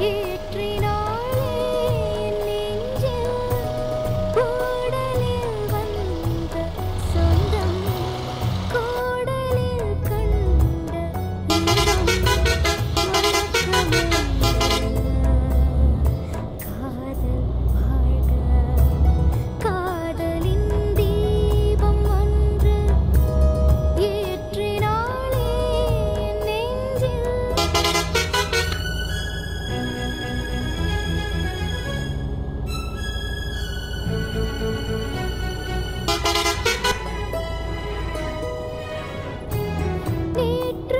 you. நேற்று